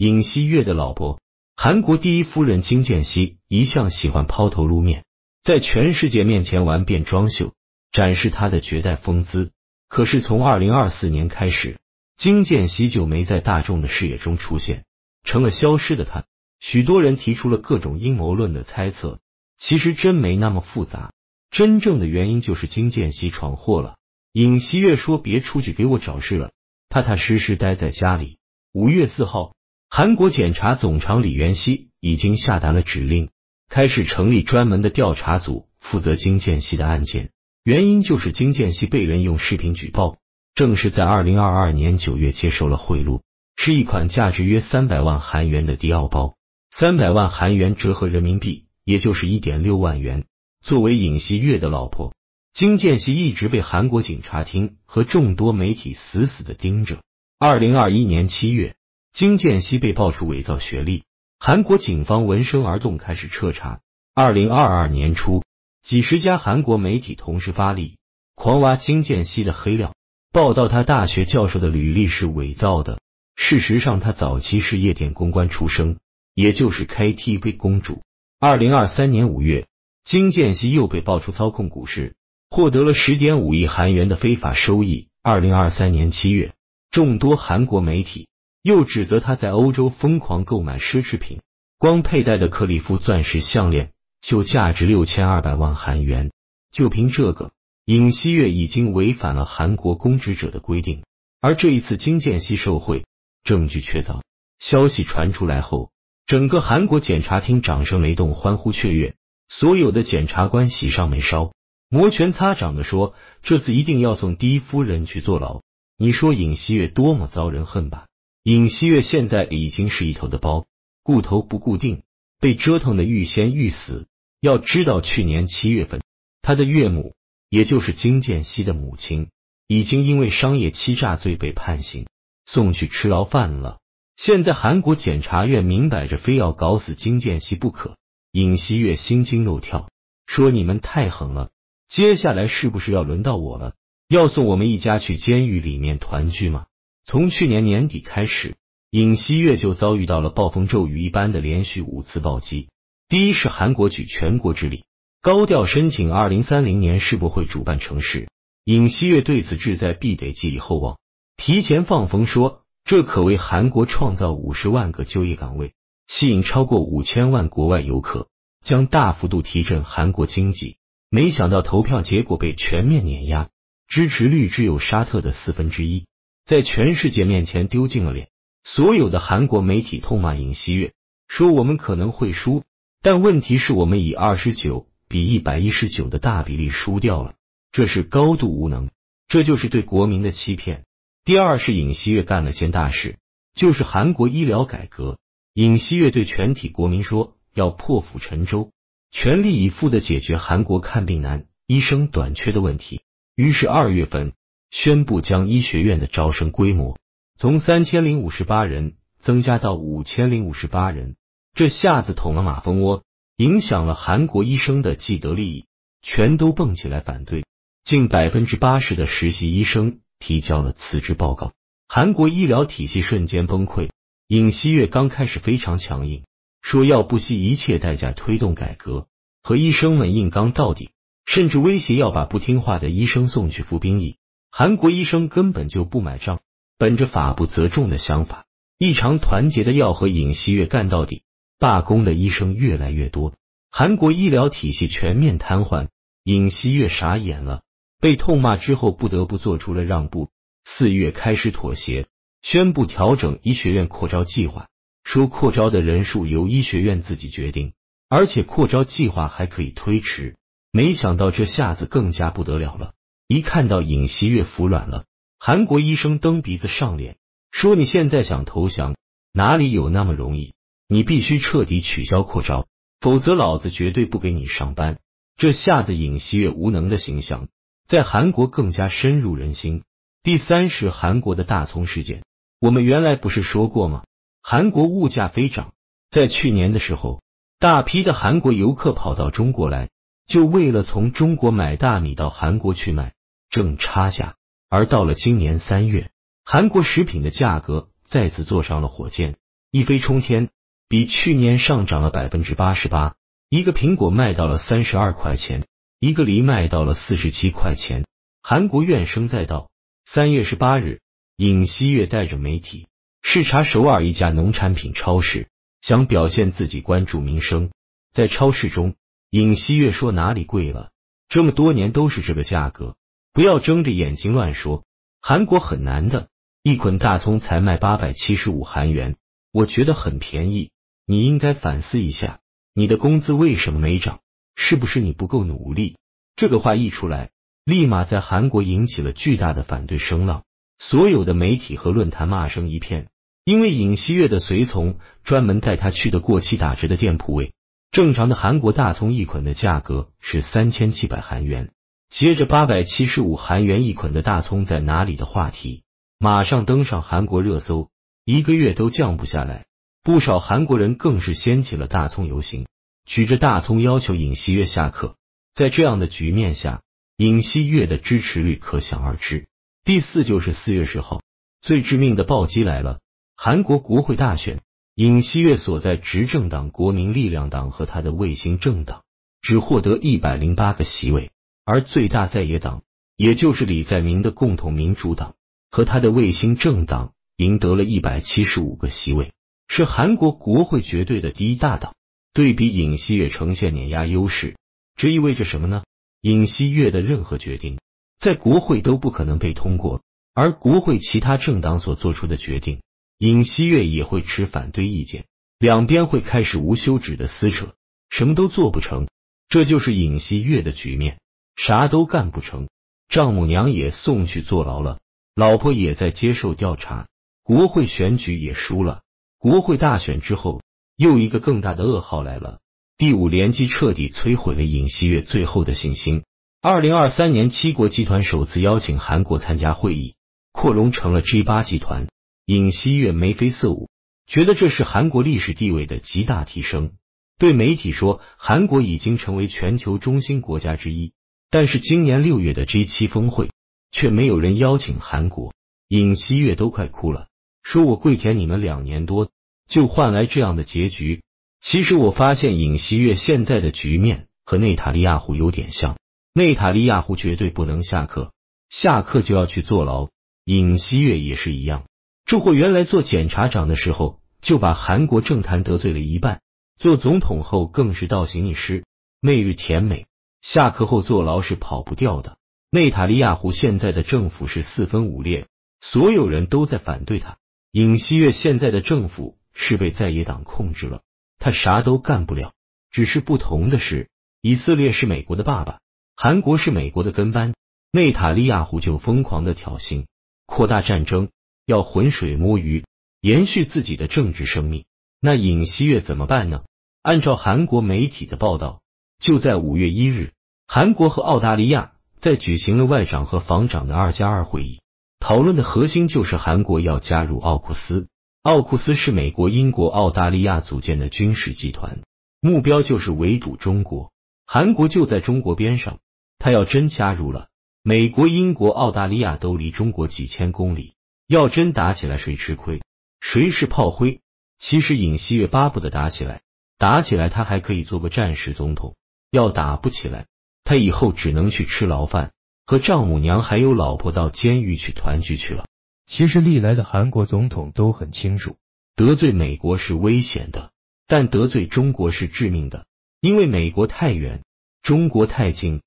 尹锡悦的老婆，韩国第一夫人金建熙一向喜欢抛头露面，在全世界面前玩变装秀，展示她的绝代风姿。可是从二零二四年开始，金建熙就没在大众的视野中出现，成了消失的她。许多人提出了各种阴谋论的猜测，其实真没那么复杂。真正的原因就是金建熙闯祸了。尹锡悦说：“别出去给我找事了，踏踏实实待在家里。”五月四号。韩国检察总长李元熙已经下达了指令，开始成立专门的调查组，负责金建熙的案件。原因就是金建熙被人用视频举报，正是在二零二二年九月接受了贿赂，是一款价值约三百万韩元的迪奥包，三百万韩元折合人民币也就是一点六万元。作为尹锡悦的老婆，金建熙一直被韩国警察厅和众多媒体死死的盯着。二零二一年七月。金建熙被爆出伪造学历，韩国警方闻声而动，开始彻查。二零二二年初，几十家韩国媒体同时发力，狂挖金建熙的黑料，报道他大学教授的履历是伪造的。事实上，他早期是夜店公关出身，也就是 KTV 公主。二零二三年五月，金建熙又被爆出操控股市，获得了十点五亿韩元的非法收益。二零二三年七月，众多韩国媒体。又指责他在欧洲疯狂购买奢侈品，光佩戴的克利夫钻石项链就价值六千二百万韩元。就凭这个，尹锡悦已经违反了韩国公职者的规定。而这一次金建熙受贿，证据确凿。消息传出来后，整个韩国检察厅掌声雷动，欢呼雀跃，所有的检察官喜上眉梢，摩拳擦掌的说：“这次一定要送第一夫人去坐牢。”你说尹锡悦多么遭人恨吧？尹锡悦现在已经是一头的包，固头不固定，被折腾的欲仙欲死。要知道，去年七月份，他的岳母，也就是金建熙的母亲，已经因为商业欺诈罪被判刑，送去吃牢饭了。现在韩国检察院明摆着非要搞死金建熙不可，尹锡悦心惊肉跳，说：“你们太狠了，接下来是不是要轮到我了？要送我们一家去监狱里面团聚吗？”从去年年底开始，尹锡悦就遭遇到了暴风骤雨一般的连续五次暴击。第一是韩国举全国之力高调申请二零三零年世博会主办城市，尹锡悦对此志在必得寄予厚望，提前放风说这可为韩国创造五十万个就业岗位，吸引超过五千万国外游客，将大幅度提振韩国经济。没想到投票结果被全面碾压，支持率只有沙特的四分之一。在全世界面前丢尽了脸，所有的韩国媒体痛骂尹锡悦，说我们可能会输，但问题是我们以二十九比一百一十九的大比例输掉了，这是高度无能，这就是对国民的欺骗。第二是尹锡悦干了件大事，就是韩国医疗改革。尹锡悦对全体国民说，要破釜沉舟，全力以赴的解决韩国看病难、医生短缺的问题。于是二月份。宣布将医学院的招生规模从三千零五十八人增加到五千零五十八人，这下子捅了马蜂窝，影响了韩国医生的既得利益，全都蹦起来反对。近百分之八十的实习医生提交了辞职报告，韩国医疗体系瞬间崩溃。尹锡悦刚开始非常强硬，说要不惜一切代价推动改革，和医生们硬刚到底，甚至威胁要把不听话的医生送去服兵役。韩国医生根本就不买账，本着法不责众的想法，异常团结的要和尹锡悦干到底。罢工的医生越来越多，韩国医疗体系全面瘫痪。尹锡悦傻眼了，被痛骂之后不得不做出了让步。四月开始妥协，宣布调整医学院扩招计划，说扩招的人数由医学院自己决定，而且扩招计划还可以推迟。没想到这下子更加不得了了。一看到尹锡悦服软了，韩国医生蹬鼻子上脸，说：“你现在想投降，哪里有那么容易？你必须彻底取消扩招，否则老子绝对不给你上班。”这下子尹锡悦无能的形象在韩国更加深入人心。第三是韩国的大葱事件，我们原来不是说过吗？韩国物价飞涨，在去年的时候，大批的韩国游客跑到中国来，就为了从中国买大米到韩国去卖。挣差价，而到了今年三月，韩国食品的价格再次坐上了火箭。一飞冲天，比去年上涨了百分之八十八。一个苹果卖到了三十二块钱，一个梨卖到了四十七块钱。韩国怨声载道。三月十八日，尹锡悦带着媒体视察首尔一家农产品超市，想表现自己关注民生。在超市中，尹锡悦说：“哪里贵了？这么多年都是这个价格，不要睁着眼睛乱说。韩国很难的，一捆大葱才卖八百七十五韩元，我觉得很便宜。你应该反思一下，你的工资为什么没涨？是不是你不够努力？”这个话一出来。立马在韩国引起了巨大的反对声浪，所有的媒体和论坛骂声一片。因为尹锡悦的随从专门带他去的过期打折的店铺位，正常的韩国大葱一捆的价格是三千七百韩元，接着八百七十五韩元一捆的大葱在哪里的话题，马上登上韩国热搜，一个月都降不下来。不少韩国人更是掀起了大葱游行，举着大葱要求尹锡悦下课。在这样的局面下。尹锡悦的支持率可想而知。第四就是四月十号，最致命的暴击来了。韩国国会大选，尹锡悦所在执政党国民力量党和他的卫星政党只获得一百零八个席位，而最大在野党，也就是李在明的共同民主党和他的卫星政党赢得了一百七十五个席位，是韩国国会绝对的第一大党。对比尹锡悦呈现碾压优势，这意味着什么呢？尹锡悦的任何决定在国会都不可能被通过，而国会其他政党所做出的决定，尹锡悦也会持反对意见，两边会开始无休止的撕扯，什么都做不成，这就是尹锡悦的局面，啥都干不成，丈母娘也送去坐牢了，老婆也在接受调查，国会选举也输了，国会大选之后，又一个更大的噩耗来了。第五联机彻底摧毁了尹锡悦最后的信心。二零二三年，七国集团首次邀请韩国参加会议，扩容成了 G 八集团。尹锡悦眉飞色舞，觉得这是韩国历史地位的极大提升。对媒体说，韩国已经成为全球中心国家之一。但是今年六月的 G 七峰会，却没有人邀请韩国。尹锡悦都快哭了，说我跪舔你们两年多，就换来这样的结局。其实我发现尹锡悦现在的局面和内塔利亚胡有点像，内塔利亚胡绝对不能下课，下课就要去坐牢。尹锡悦也是一样，这货原来做检察长的时候就把韩国政坛得罪了一半，做总统后更是倒行逆施，媚日甜美，下课后坐牢是跑不掉的。内塔利亚胡现在的政府是四分五裂，所有人都在反对他。尹锡悦现在的政府是被在野党控制了。他啥都干不了，只是不同的是，以色列是美国的爸爸，韩国是美国的跟班，内塔利亚胡就疯狂的挑衅，扩大战争，要浑水摸鱼，延续自己的政治生命。那尹锡悦怎么办呢？按照韩国媒体的报道，就在五月一日，韩国和澳大利亚在举行了外长和防长的二加二会议，讨论的核心就是韩国要加入奥库斯。奥库斯是美国、英国、澳大利亚组建的军事集团，目标就是围堵中国。韩国就在中国边上，他要真加入了，美国、英国、澳大利亚都离中国几千公里，要真打起来，谁吃亏？谁是炮灰？其实尹锡悦巴不得打起来，打起来他还可以做个战时总统；要打不起来，他以后只能去吃牢饭，和丈母娘还有老婆到监狱去团聚去了。其实历来的韩国总统都很清楚，得罪美国是危险的，但得罪中国是致命的。因为美国太远，中国太近，